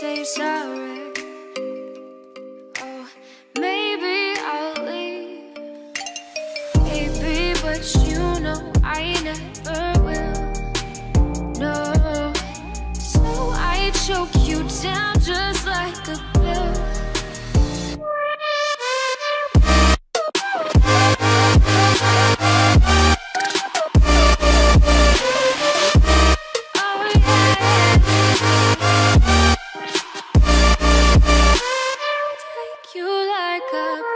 say sorry. Oh, maybe I'll leave. Maybe, but you know I never will. No, so I choke you down you like a